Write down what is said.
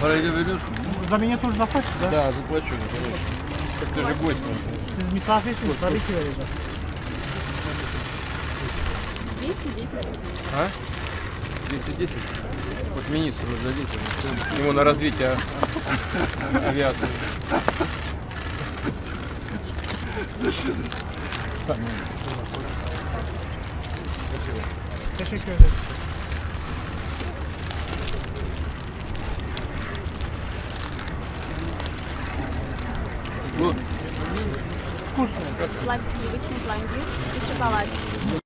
Parayı da veriyorsun. За минетур заплатите, да? Да, заплачу, конечно. Так ты же гость. Siz misafirsiniz tabii ki vereceğim. 210 рублей. А? 210? Вот министру дадите. Ему на развитие авиации. Teşekkür ederim. Вот. Вкусно. Сливочный пломбир и шоколад.